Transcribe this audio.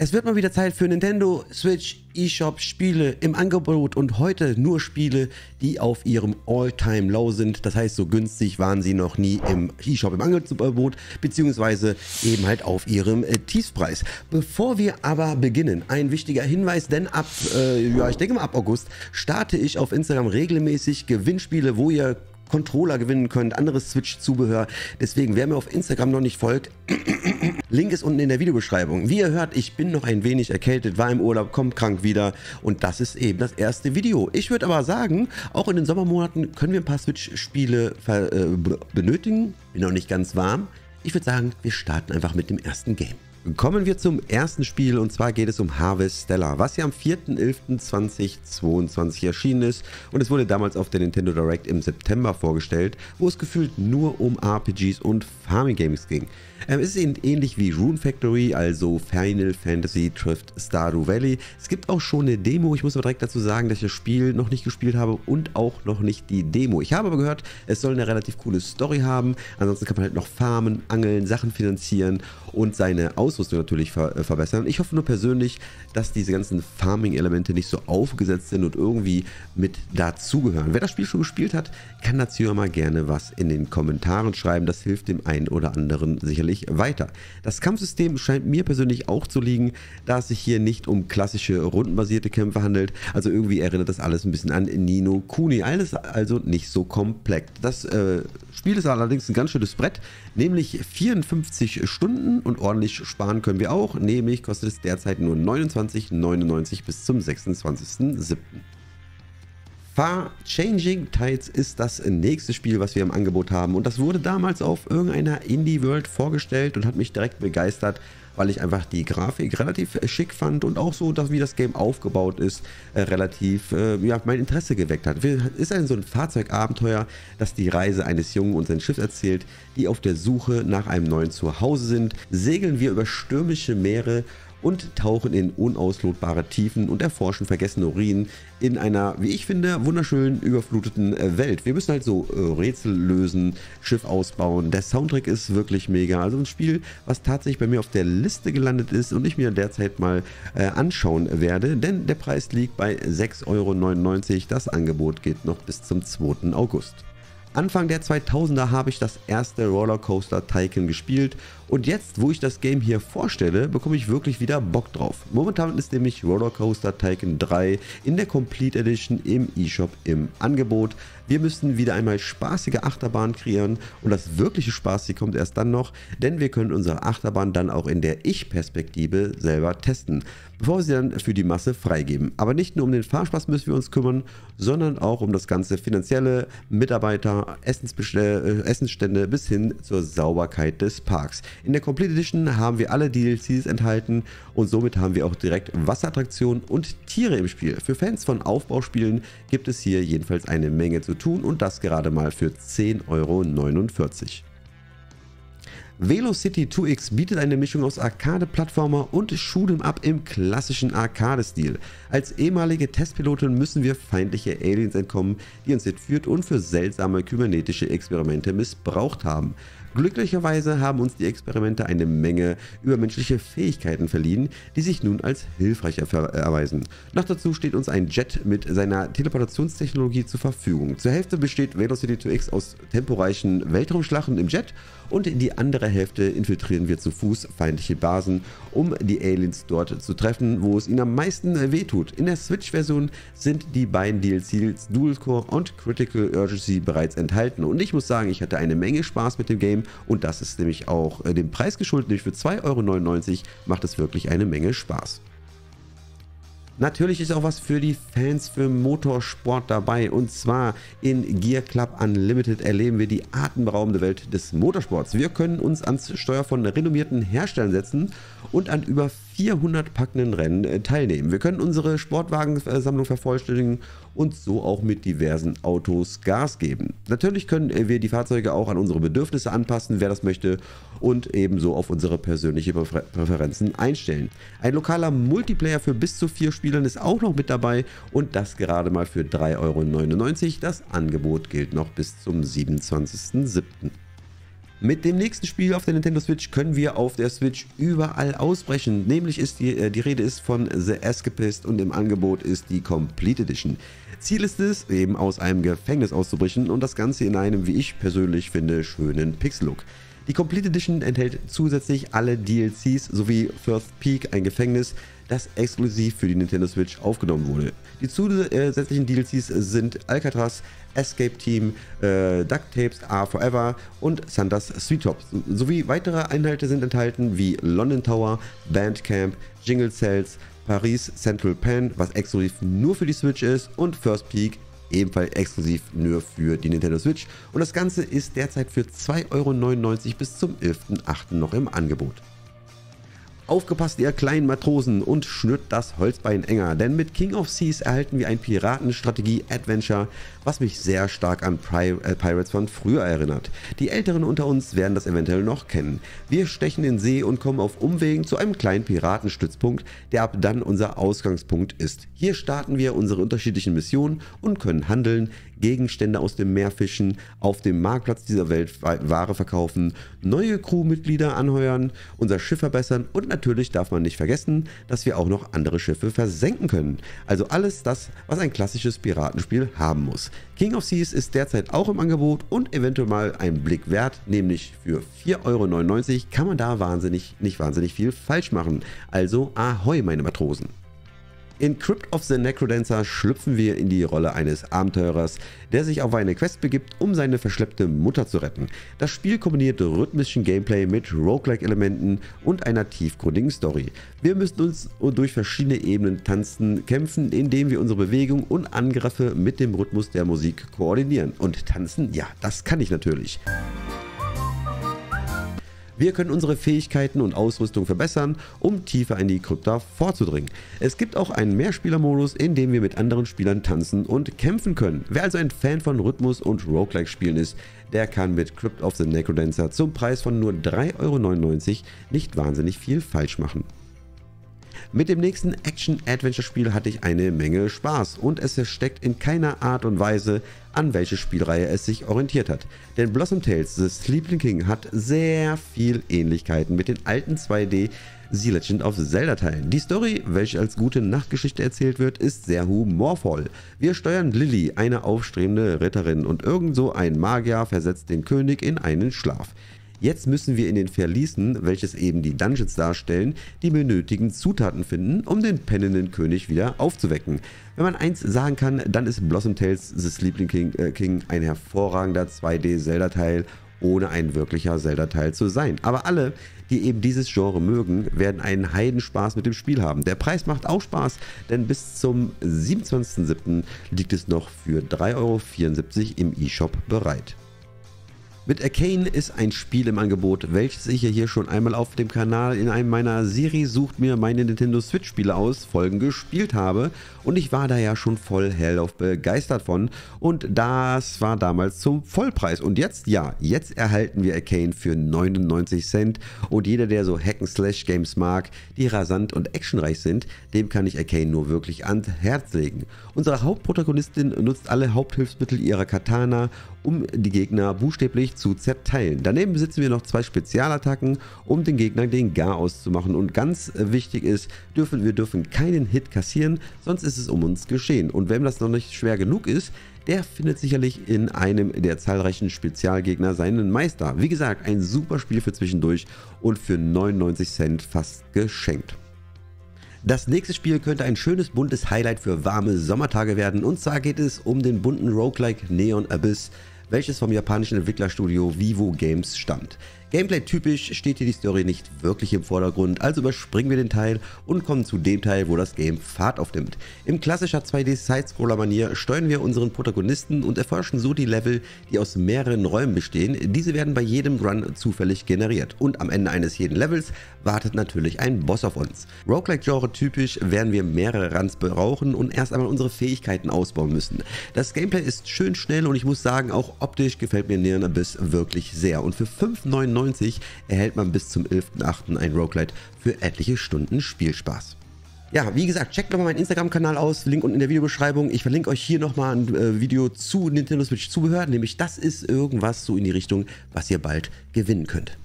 Es wird mal wieder Zeit für Nintendo Switch eShop Spiele im Angebot und heute nur Spiele, die auf ihrem All-Time Low sind. Das heißt, so günstig waren sie noch nie im eShop im Angebot, beziehungsweise eben halt auf ihrem äh, Tiefpreis. Bevor wir aber beginnen, ein wichtiger Hinweis, denn ab, äh, ja, ich denke mal ab August starte ich auf Instagram regelmäßig Gewinnspiele, wo ihr Controller gewinnen könnt, anderes Switch-Zubehör. Deswegen, wer mir auf Instagram noch nicht folgt, Link ist unten in der Videobeschreibung. Wie ihr hört, ich bin noch ein wenig erkältet, war im Urlaub, kommt krank wieder und das ist eben das erste Video. Ich würde aber sagen, auch in den Sommermonaten können wir ein paar Switch-Spiele äh, benötigen. Bin noch nicht ganz warm. Ich würde sagen, wir starten einfach mit dem ersten Game. Kommen wir zum ersten Spiel und zwar geht es um Harvest Stellar, was ja am 4.11.2022 erschienen ist und es wurde damals auf der Nintendo Direct im September vorgestellt, wo es gefühlt nur um RPGs und Farming Games ging. Ähm, es ist ähnlich wie Rune Factory, also Final Fantasy trifft Stardew Valley. Es gibt auch schon eine Demo, ich muss aber direkt dazu sagen, dass ich das Spiel noch nicht gespielt habe und auch noch nicht die Demo. Ich habe aber gehört, es soll eine relativ coole Story haben, ansonsten kann man halt noch farmen, angeln, Sachen finanzieren und seine Ausrüstung natürlich ver äh, verbessern. Ich hoffe nur persönlich, dass diese ganzen Farming-Elemente nicht so aufgesetzt sind und irgendwie mit dazugehören. Wer das Spiel schon gespielt hat, kann dazu ja mal gerne was in den Kommentaren schreiben. Das hilft dem einen oder anderen sicherlich weiter. Das Kampfsystem scheint mir persönlich auch zu liegen, da es sich hier nicht um klassische rundenbasierte Kämpfe handelt. Also irgendwie erinnert das alles ein bisschen an Nino Kuni. Alles also nicht so komplex. Das äh, Spiel ist allerdings ein ganz schönes Brett, nämlich 54 Stunden und ordentlich sparen können wir auch. Nämlich kostet es derzeit nur 29,99 bis zum 26.07. Far Changing Tides ist das nächste Spiel, was wir im Angebot haben. Und das wurde damals auf irgendeiner Indie-World vorgestellt und hat mich direkt begeistert, weil ich einfach die Grafik relativ schick fand und auch so, dass wie das Game aufgebaut ist, äh, relativ äh, ja, mein Interesse geweckt hat. Es ist ein so ein Fahrzeugabenteuer, das die Reise eines Jungen und sein Schiff erzählt, die auf der Suche nach einem neuen Zuhause sind. Segeln wir über stürmische Meere und tauchen in unauslotbare Tiefen und erforschen vergessene Urin in einer, wie ich finde, wunderschönen überfluteten äh, Welt. Wir müssen halt so äh, Rätsel lösen, Schiff ausbauen. Der Soundtrack ist wirklich mega. Also ein Spiel, was tatsächlich bei mir auf der Liste gelandet ist und ich mir derzeit mal äh, anschauen werde, denn der Preis liegt bei 6,99 Euro. Das Angebot geht noch bis zum 2. August. Anfang der 2000er habe ich das erste Rollercoaster Tycoon gespielt und jetzt, wo ich das Game hier vorstelle, bekomme ich wirklich wieder Bock drauf. Momentan ist nämlich Rollercoaster Tycoon 3 in der Complete Edition im eShop im Angebot. Wir müssen wieder einmal spaßige Achterbahn kreieren und das wirkliche Spaß hier kommt erst dann noch, denn wir können unsere Achterbahn dann auch in der Ich-Perspektive selber testen, bevor wir sie dann für die Masse freigeben. Aber nicht nur um den Fahrspaß müssen wir uns kümmern, sondern auch um das ganze finanzielle, Mitarbeiter, äh, Essensstände bis hin zur Sauberkeit des Parks. In der Complete Edition haben wir alle DLCs enthalten und somit haben wir auch direkt Wasserattraktionen und Tiere im Spiel. Für Fans von Aufbauspielen gibt es hier jedenfalls eine Menge zu tun und das gerade mal für 10,49 Euro. Velocity 2X bietet eine Mischung aus Arcade-Plattformer und Shoot'em Up im klassischen Arcade-Stil. Als ehemalige Testpilotin müssen wir feindliche Aliens entkommen, die uns entführt und für seltsame kybernetische Experimente missbraucht haben. Glücklicherweise haben uns die Experimente eine Menge übermenschliche Fähigkeiten verliehen, die sich nun als hilfreich erweisen. Noch dazu steht uns ein Jet mit seiner Teleportationstechnologie zur Verfügung. Zur Hälfte besteht Velocity 2X aus temporeichen Weltraumschlachten im Jet und die andere Hälfte infiltrieren wir zu Fuß feindliche Basen, um die Aliens dort zu treffen, wo es ihnen am meisten wehtut. In der Switch-Version sind die beiden DLCs Dual Core und Critical Urgency bereits enthalten und ich muss sagen, ich hatte eine Menge Spaß mit dem Game und das ist nämlich auch äh, dem Preis geschuldet, nämlich für 2,99 Euro macht es wirklich eine Menge Spaß. Natürlich ist auch was für die Fans für Motorsport dabei und zwar in Gear Club Unlimited erleben wir die atemberaubende Welt des Motorsports. Wir können uns ans Steuer von renommierten Herstellern setzen und an über 400 packenden Rennen äh, teilnehmen. Wir können unsere Sportwagensammlung vervollständigen und so auch mit diversen Autos Gas geben. Natürlich können äh, wir die Fahrzeuge auch an unsere Bedürfnisse anpassen, wer das möchte, und ebenso auf unsere persönliche Präferenzen einstellen. Ein lokaler Multiplayer für bis zu vier Spielern ist auch noch mit dabei und das gerade mal für 3,99 Euro. Das Angebot gilt noch bis zum 27.07. Mit dem nächsten Spiel auf der Nintendo Switch können wir auf der Switch überall ausbrechen. Nämlich ist die, äh, die Rede ist von The Escapist und im Angebot ist die Complete Edition. Ziel ist es, eben aus einem Gefängnis auszubrechen und das Ganze in einem, wie ich persönlich finde, schönen Pixel-Look. Die Complete Edition enthält zusätzlich alle DLCs sowie First Peak, ein Gefängnis, das exklusiv für die Nintendo Switch aufgenommen wurde. Die zusätzlichen DLCs sind Alcatraz, Escape Team, äh, Duct Tapes Are Forever und Santa's Sweet Tops. Sowie weitere Inhalte sind enthalten wie London Tower, Bandcamp, Jingle Cells, Paris Central Pen, was exklusiv nur für die Switch ist und First Peak, ebenfalls exklusiv nur für die Nintendo Switch. Und das Ganze ist derzeit für 2,99 Euro bis zum 11.08. noch im Angebot. Aufgepasst, ihr kleinen Matrosen, und schnürt das Holzbein enger, denn mit King of Seas erhalten wir ein Piratenstrategie-Adventure, was mich sehr stark an Pri äh, Pirates von früher erinnert. Die Älteren unter uns werden das eventuell noch kennen. Wir stechen in See und kommen auf Umwegen zu einem kleinen Piratenstützpunkt, der ab dann unser Ausgangspunkt ist. Hier starten wir unsere unterschiedlichen Missionen und können handeln, Gegenstände aus dem Meer fischen, auf dem Marktplatz dieser Welt Ware verkaufen, neue Crewmitglieder anheuern, unser Schiff verbessern und natürlich darf man nicht vergessen, dass wir auch noch andere Schiffe versenken können. Also alles das, was ein klassisches Piratenspiel haben muss. King of Seas ist derzeit auch im Angebot und eventuell mal ein Blick wert, nämlich für 4,99 Euro kann man da wahnsinnig, nicht wahnsinnig viel falsch machen. Also ahoi meine Matrosen. In Crypt of the Necrodancer schlüpfen wir in die Rolle eines Abenteurers, der sich auf eine Quest begibt, um seine verschleppte Mutter zu retten. Das Spiel kombiniert rhythmischen Gameplay mit Roguelike-Elementen und einer tiefgründigen Story. Wir müssen uns durch verschiedene Ebenen tanzen, kämpfen, indem wir unsere Bewegung und Angriffe mit dem Rhythmus der Musik koordinieren. Und tanzen, ja, das kann ich natürlich. Wir können unsere Fähigkeiten und Ausrüstung verbessern, um tiefer in die Krypta vorzudringen. Es gibt auch einen Mehrspielermodus, in dem wir mit anderen Spielern tanzen und kämpfen können. Wer also ein Fan von Rhythmus und Roguelike-Spielen ist, der kann mit Crypt of the Necrodancer zum Preis von nur 3,99 Euro nicht wahnsinnig viel falsch machen. Mit dem nächsten Action-Adventure-Spiel hatte ich eine Menge Spaß und es steckt in keiner Art und Weise, an welche Spielreihe es sich orientiert hat. Denn Blossom Tales The Sleeping King hat sehr viel Ähnlichkeiten mit den alten 2D The Legend of Zelda Teilen. Die Story, welche als gute Nachtgeschichte erzählt wird, ist sehr humorvoll. Wir steuern Lily, eine aufstrebende Ritterin und irgendso ein Magier versetzt den König in einen Schlaf. Jetzt müssen wir in den Verließen, welches eben die Dungeons darstellen, die benötigten Zutaten finden, um den pennenden König wieder aufzuwecken. Wenn man eins sagen kann, dann ist Blossom Tales The Sleeping King, äh, King ein hervorragender 2D-Zelda-Teil, ohne ein wirklicher Zelda-Teil zu sein. Aber alle, die eben dieses Genre mögen, werden einen Heidenspaß mit dem Spiel haben. Der Preis macht auch Spaß, denn bis zum 27.07. liegt es noch für 3,74 Euro im eShop bereit. Mit Arcane ist ein Spiel im Angebot, welches ich ja hier schon einmal auf dem Kanal in einem meiner Serie Sucht mir meine Nintendo Switch Spiele aus Folgen gespielt habe. Und ich war da ja schon voll hellauf begeistert von. Und das war damals zum Vollpreis. Und jetzt, ja, jetzt erhalten wir Arcane für 99 Cent. Und jeder, der so Hack-and-Slash Games mag, die rasant und actionreich sind, dem kann ich Arcane nur wirklich ans Herz legen. Unsere Hauptprotagonistin nutzt alle Haupthilfsmittel ihrer Katana, um die Gegner buchstäblich zu zerteilen. Daneben besitzen wir noch zwei Spezialattacken, um den Gegner den Gar auszumachen. Und ganz wichtig ist, dürfen, wir dürfen keinen Hit kassieren, sonst ist es um uns geschehen. Und wenn das noch nicht schwer genug ist, der findet sicherlich in einem der zahlreichen Spezialgegner seinen Meister. Wie gesagt, ein super Spiel für zwischendurch und für 99 Cent fast geschenkt. Das nächste Spiel könnte ein schönes buntes Highlight für warme Sommertage werden und zwar geht es um den bunten Roguelike Neon Abyss, welches vom japanischen Entwicklerstudio Vivo Games stammt. Gameplay-typisch steht hier die Story nicht wirklich im Vordergrund, also überspringen wir den Teil und kommen zu dem Teil, wo das Game Fahrt aufnimmt. Im klassischer 2D-Sidescroller-Manier steuern wir unseren Protagonisten und erforschen so die Level, die aus mehreren Räumen bestehen. Diese werden bei jedem Run zufällig generiert und am Ende eines jeden Levels wartet natürlich ein Boss auf uns. Roguelike-Genre typisch werden wir mehrere Runs brauchen und erst einmal unsere Fähigkeiten ausbauen müssen. Das Gameplay ist schön schnell und ich muss sagen, auch optisch gefällt mir Neon Abyss wirklich sehr und für 5,99 erhält man bis zum 11.08. ein Roguelite für etliche Stunden Spielspaß. ja, wie gesagt, checkt nochmal meinen Instagram-Kanal aus, Link unten in der Videobeschreibung. Ich verlinke euch hier nochmal ein äh, Video zu Nintendo Switch Zubehör, nämlich das ist irgendwas so in die Richtung, was ihr bald gewinnen könnt.